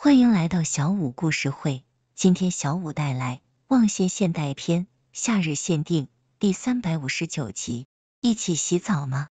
欢迎来到小五故事会，今天小五带来《望县现代篇》夏日限定第三百五十九集。一起洗澡吗？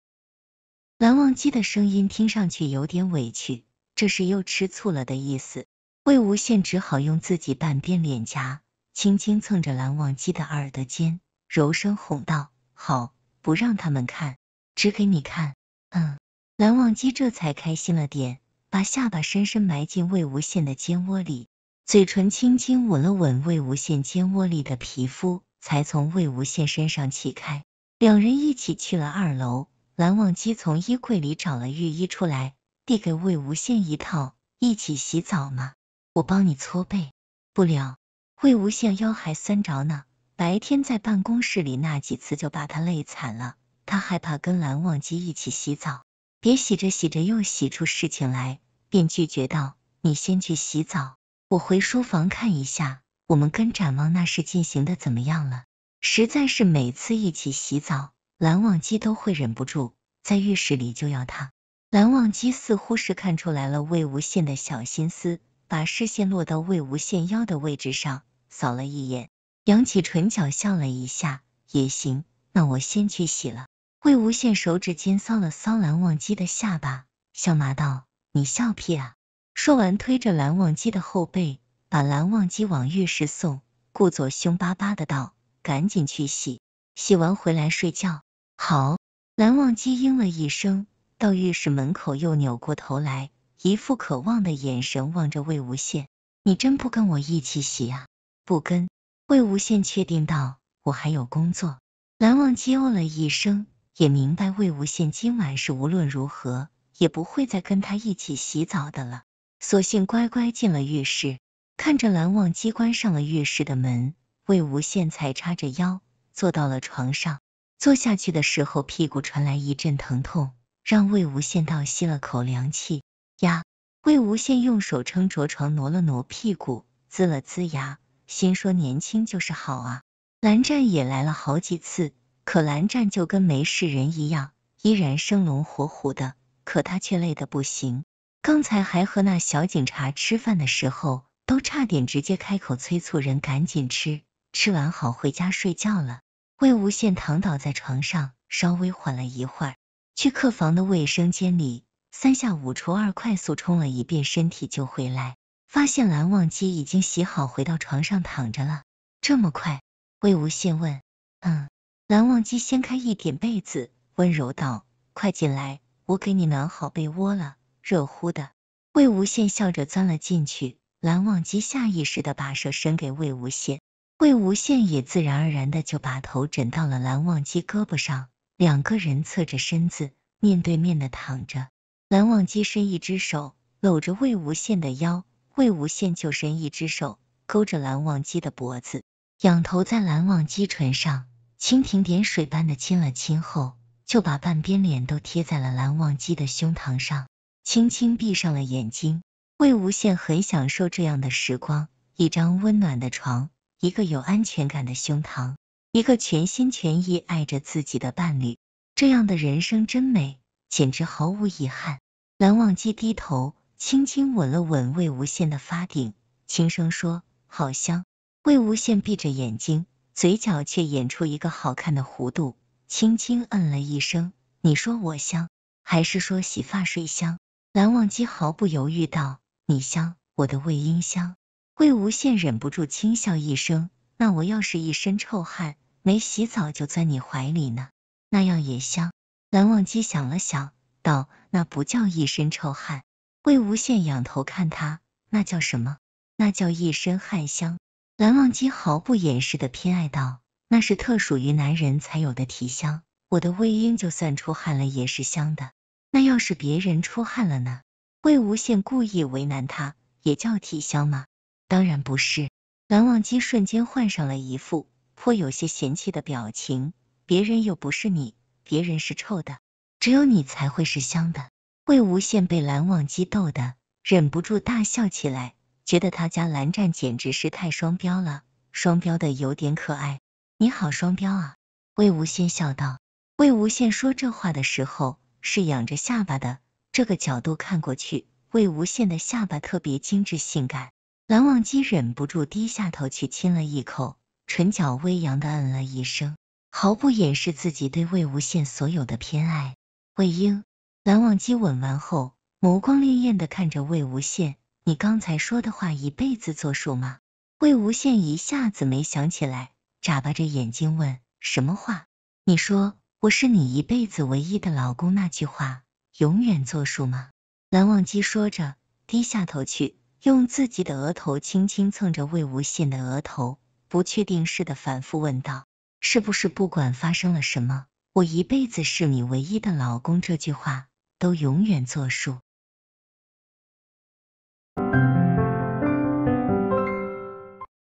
蓝忘机的声音听上去有点委屈，这是又吃醋了的意思。魏无羡只好用自己半边脸颊轻轻蹭着蓝忘机的耳朵尖，柔声哄道：“好，不让他们看，只给你看。”嗯。蓝忘机这才开心了点，把下巴深深埋进魏无羡的肩窝里，嘴唇轻轻吻了吻魏无羡肩窝里的皮肤，才从魏无羡身上起开。两人一起去了二楼，蓝忘机从衣柜里找了浴衣出来，递给魏无羡一套。一起洗澡吗？我帮你搓背。不了，魏无羡腰还酸着呢，白天在办公室里那几次就把他累惨了，他害怕跟蓝忘机一起洗澡。别洗着洗着又洗出事情来，便拒绝道：“你先去洗澡，我回书房看一下，我们跟展望那事进行的怎么样了。”实在是每次一起洗澡，蓝忘机都会忍不住在浴室里就要他。蓝忘机似乎是看出来了魏无羡的小心思，把视线落到魏无羡腰的位置上，扫了一眼，扬起唇角笑了一下：“也行，那我先去洗了。”魏无羡手指尖搔了搔蓝忘机的下巴，笑骂道：“你笑屁啊！”说完，推着蓝忘机的后背，把蓝忘机往浴室送，故作凶巴巴的道：“赶紧去洗，洗完回来睡觉。”好，蓝忘机应了一声，到浴室门口又扭过头来，一副渴望的眼神望着魏无羡：“你真不跟我一起洗啊？”“不跟。”魏无羡确定道：“我还有工作。”蓝忘机哦了一声。也明白魏无羡今晚是无论如何也不会再跟他一起洗澡的了，索性乖乖进了浴室。看着蓝忘机关上了浴室的门，魏无羡才叉着腰坐到了床上。坐下去的时候，屁股传来一阵疼痛，让魏无羡倒吸了口凉气。呀！魏无羡用手撑着床挪了挪屁股，呲了呲牙，心说年轻就是好啊。蓝湛也来了好几次。可蓝湛就跟没事人一样，依然生龙活虎的，可他却累得不行。刚才还和那小警察吃饭的时候，都差点直接开口催促人赶紧吃，吃完好回家睡觉了。魏无羡躺倒在床上，稍微缓了一会儿，去客房的卫生间里三下五除二快速冲了一遍身体就回来，发现蓝忘机已经洗好回到床上躺着了。这么快？魏无羡问。嗯。蓝忘机掀开一点被子，温柔道：“快进来，我给你暖好被窝了，热乎的。”魏无羡笑着钻了进去，蓝忘机下意识的把手伸给魏无羡，魏无羡也自然而然的就把头枕到了蓝忘机胳膊上，两个人侧着身子，面对面的躺着。蓝忘机伸一只手搂着魏无羡的腰，魏无羡就伸一只手勾着蓝忘机的脖子，仰头在蓝忘机唇上。蜻蜓点水般的亲了亲后，就把半边脸都贴在了蓝忘机的胸膛上，轻轻闭上了眼睛。魏无羡很享受这样的时光，一张温暖的床，一个有安全感的胸膛，一个全心全意爱着自己的伴侣，这样的人生真美，简直毫无遗憾。蓝忘机低头轻轻吻了吻魏无羡的发顶，轻声说：“好香。”魏无羡闭着眼睛。嘴角却演出一个好看的弧度，轻轻嗯了一声。你说我香，还是说洗发水香？蓝忘机毫不犹豫道：你香，我的魏婴香。魏无羡忍不住轻笑一声。那我要是一身臭汗，没洗澡就钻你怀里呢，那样也香。蓝忘机想了想，道：那不叫一身臭汗。魏无羡仰头看他，那叫什么？那叫一身汗香。蓝忘机毫不掩饰的偏爱道：“那是特属于男人才有的体香，我的魏婴就算出汗了也是香的。那要是别人出汗了呢？”魏无羡故意为难他，也叫体香吗？当然不是。蓝忘机瞬间换上了一副颇有些嫌弃的表情。别人又不是你，别人是臭的，只有你才会是香的。魏无羡被蓝忘机逗得忍不住大笑起来。觉得他家蓝湛简直是太双标了，双标的有点可爱。你好双标啊！魏无羡笑道。魏无羡说这话的时候是仰着下巴的，这个角度看过去，魏无羡的下巴特别精致性感。蓝忘机忍不住低下头去亲了一口，唇角微扬的嗯了一声，毫不掩饰自己对魏无羡所有的偏爱。魏婴，蓝忘机吻完后，眸光潋滟的看着魏无羡，你刚才说的话一辈子作数吗？魏无羡一下子没想起来，眨巴着眼睛问：什么话？你说我是你一辈子唯一的老公那句话，永远作数吗？蓝忘机说着，低下头去。用自己的额头轻轻蹭着魏无羡的额头，不确定似的反复问道：“是不是不管发生了什么，我一辈子是你唯一的老公这句话都永远作数？”